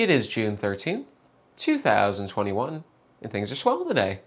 It is June 13th, 2021, and things are swell today.